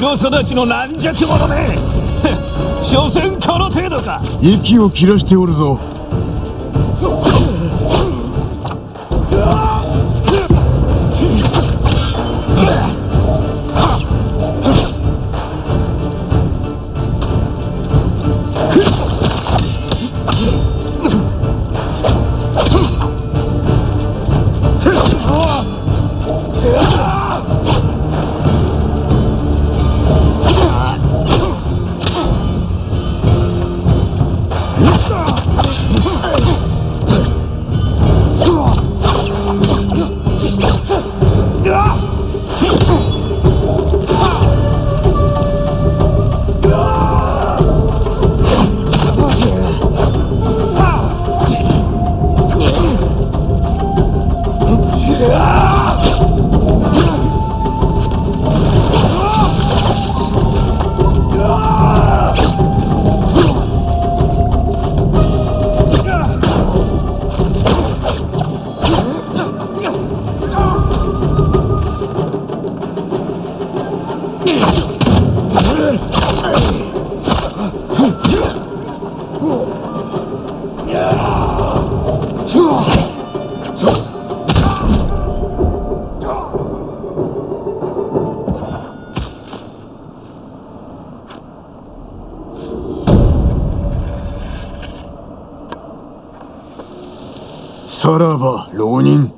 白育ちの軟弱者め。所詮この程度か。息を切らしておるぞ。さらば浪人。